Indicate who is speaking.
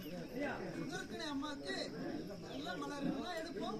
Speaker 1: முருகனே அம்மாவுக்கு நல்ல மலர்கள்லாம் எடுப்போம்.